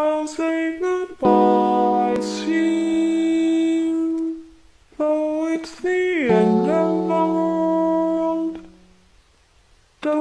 I'll say goodbye to you, though it's the end of the world. Don't